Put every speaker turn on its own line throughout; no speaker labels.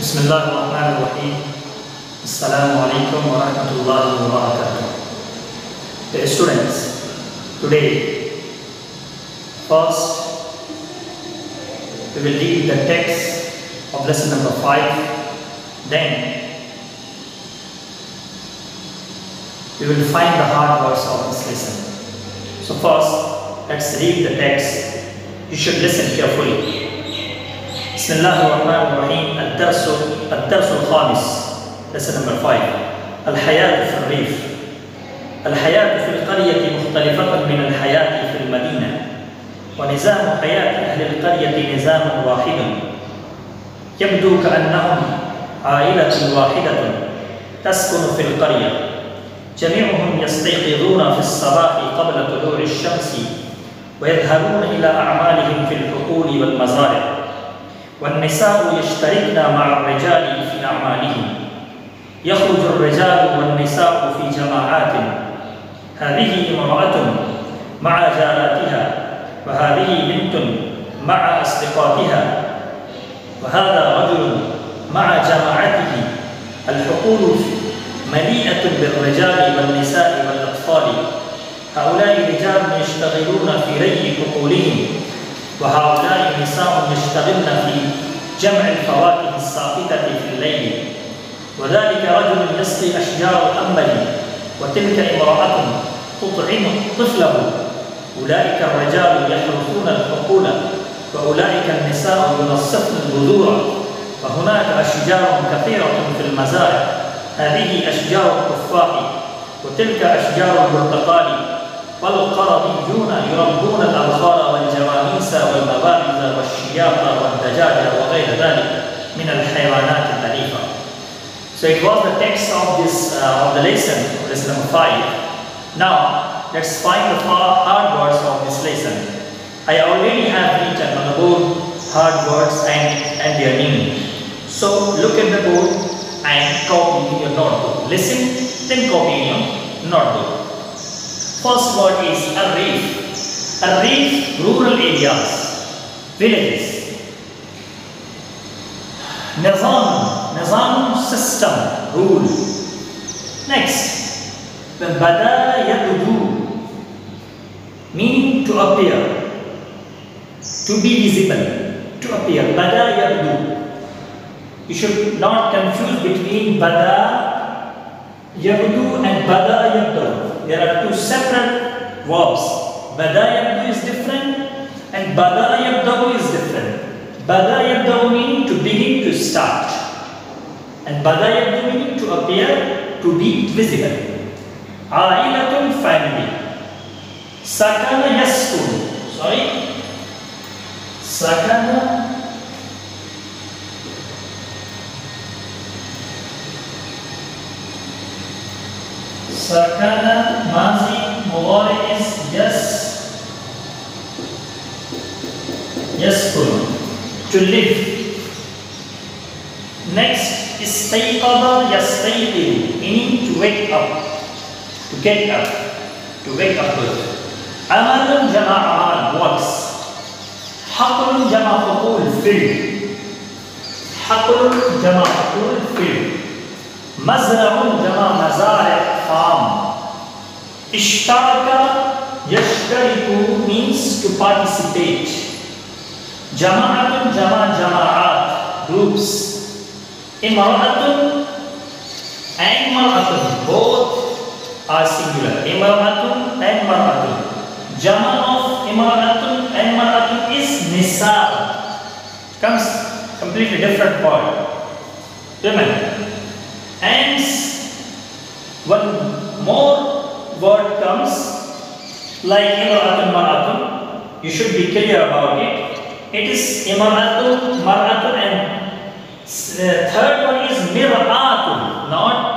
بسم الله الرحمن الرحيم السلام عليكم ورحمة الله وبركاته Dear students, today first we will read the text of lesson number 5 then we will find the hard words of this lesson. So first let's read the text. You should listen carefully. بسم الله الرحمن الرحيم الدرس الدرس الخامس lesson number 5 الحياة في الريف. الحياة في القرية مختلفة من الحياة في المدينة. ونظام حياة أهل القرية نظام واحد. يبدو كأنهم عائلة واحدة تسكن في القرية. جميعهم يستيقظون في الصباح قبل طلوع الشمس ويذهبون إلى أعمالهم في الحقول والمزارع. والنساء يشتركن مع الرجال في أعمالهم يخرج الرجال والنساء في جماعات. هذه امرأة مع جاراتها وهذه بنت مع أصدقائها. وهذا رجل مع جماعته. الحقول مليئة بالرجال والنساء والأطفال. هؤلاء رجال يشتغلون في ري حقولهم. وهؤلاء نساء يشتغلن في جمع الفواكه الساقطة في الليل. وذلك رجل يسقي أشجار أمل وتلك امرأة تطعم طفله. أولئك الرجال يحرثون الحقول وأولئك النساء ينصفن البذور. وهناك أشجار كثيرة في المزارع. هذه أشجار التفاح وتلك أشجار البرتقال. والقرضيون يربون الأبخار والجواميس والمبارز والشياط والدجاج وغير ذلك من الحيوانات الأليفة. So it was the text of this uh, of the lesson, lesson number five. Now let's find the hard words of this lesson. I already have written on the board hard words and, and their meaning. So look at the board and copy in your notebook. Listen, then copy in your notebook. First word is a reef. A reef, rural areas, villages. Nizam, Nizam system, rule. Next, the Bada Yabudu, meaning to appear, to be visible, to appear. Bada Yabudu. You should not confuse between Bada Yabudu and Bada Yabdu. There are two separate verbs. Bada Yabdu is different and Bada Yabdu is different. Bada Yabdu meaning to begin to start. And Bada Yabdu meaning to appear, to be visible. Ailatun family. Sakana yaskun. Sorry. Sakana Sakana mazi mudari is yes. Yes, to live. Next is stayqaba yastayqin, meaning to wake up, to get up, to wake up with. Amalun jama'an works. Hakulun jama'ul fill. Hakulun jama'ul fill. मजरउन जमा मजार form इश्तारका यश्तरिकू means to participate जमाअतुन जमा जमाअत groups इमराअतुन and mar'atun both are singular imra'atun and mar'atun jama of imra'atun and mar'atun is nisa comes completely different word women and one more word comes like imra'atun mar'atun. You should be clear about it. It is imra'atun mar'atun and the third one is mir'atun not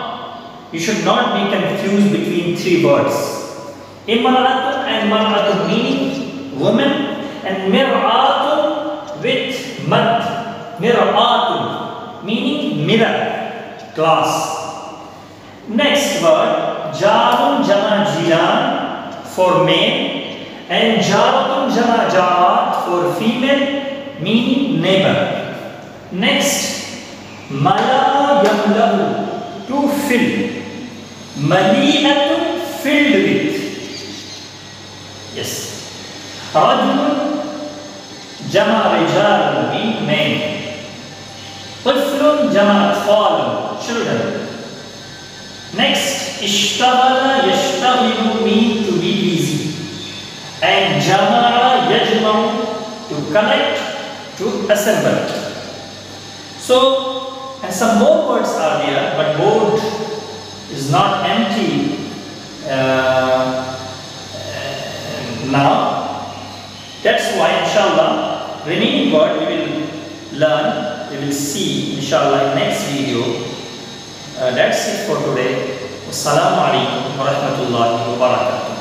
you should not be confused between three words. Imra'atun and mar'atun meaning woman and mir'atun with mad mir'atun meaning mirror class next word जाओ जमा जिया for men and जाओ तुम जमा जावात for female mean neighbour next मला यमलू to fill मली तुम फिल्ड विथ यस रजुल जमा Rijal mean men Kullukum jamaat, children. Next, ishtaghala yashtaghilu mean to be busy. And jamara means to collect, to assemble. So, and some more words are there, but board is not will see, inshallah, in next video. Uh, that's it for today. Wassalamu alaikum wa rahmatullahi wa barakatuh.